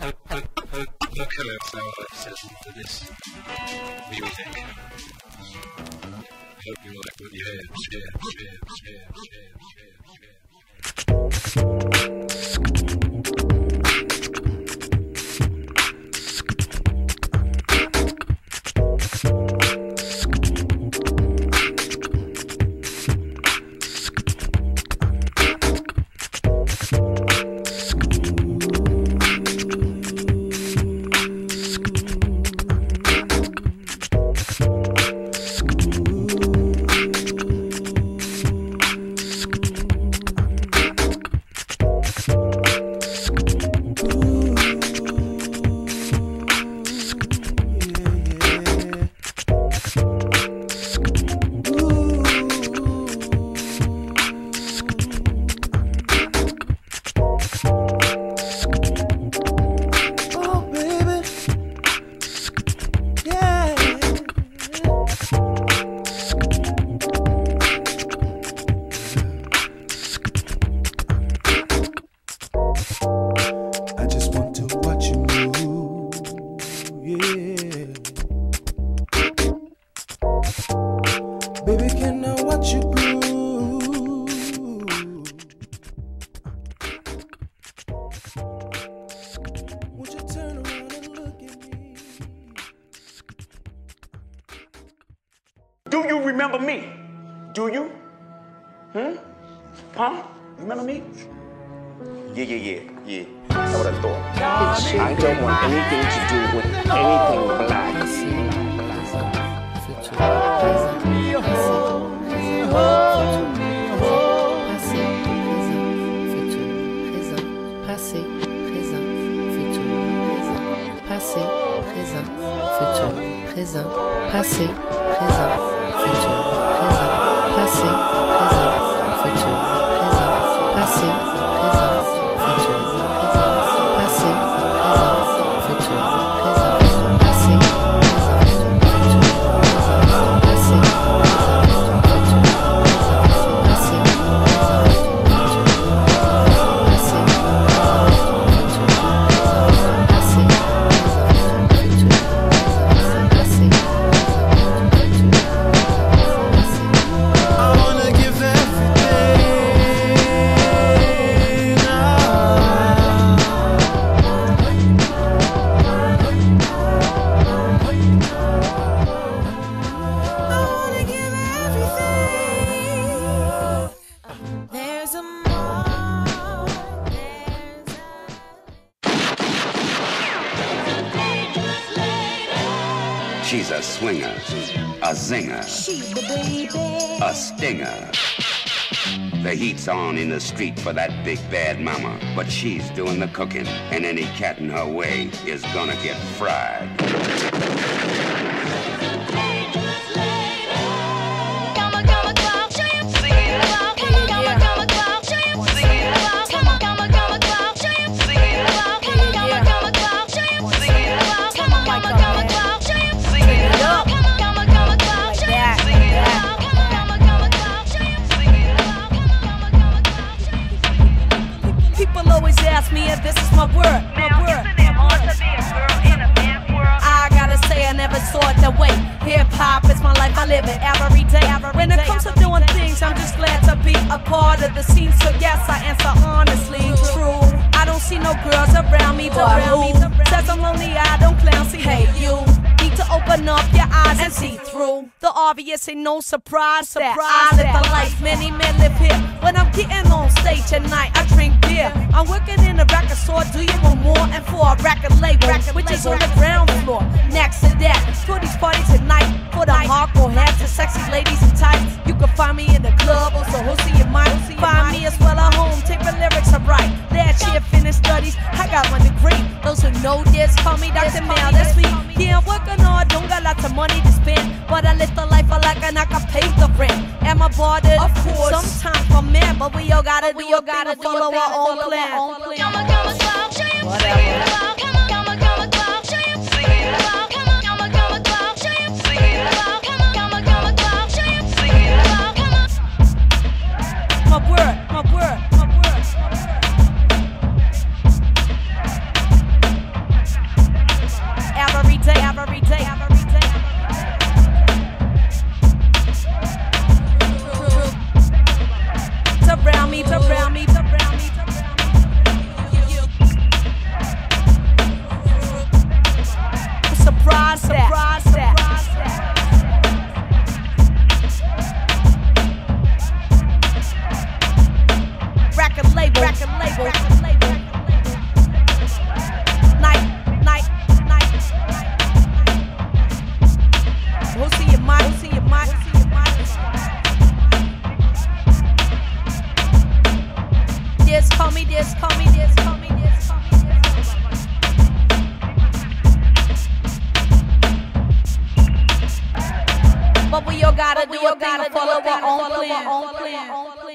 a, a, a, a flower says to this music. I hope you like what you hear. Do you remember me? Do you? Hmm? Huh? Remember me? Yeah, yeah, yeah, yeah. That's what I thought. I don't want anything to do with anything black. Passé, présent, futur, présent, passé, présent, futur, présent, passé, présent, entendi. Razão. Razão. Razão. She's a swinger, a zinger, a stinger. The heat's on in the street for that big bad mama, but she's doing the cooking, and any cat in her way is gonna get fried. People always ask me if this is my word. My word. I gotta say I never saw it that way. Hip hop is my life, I live it every day. When it comes to doing things, I'm just glad to be a part of the scene. So yes, I answer honestly. True. I don't see no girls around me, but who says I'm lonely? I don't clown. See, hey you. To open up your eyes and see through the obvious. Ain't no surprise surprise that I live the life many men live here. When I'm getting on stage tonight, I drink beer. I'm working in a record store. Do you want more? And for a record label, which is on the ground floor. Next to that, for these parties tonight, for the hardcore heads and sexy ladies in tights. You can find me in the club, also hosting your mic. Find me as well at home. Take the lyrics I write. Finished studies. I got my degree. Those who know this call me Dr. Mel. That's me. Yeah, I'm working hard. Don't got lots of money to spend, but I live the life I like and I can pay the rent. Am I bothered? Of course. Sometimes for men, but we all gotta do your gotta follow our own plan. My follow our own plan.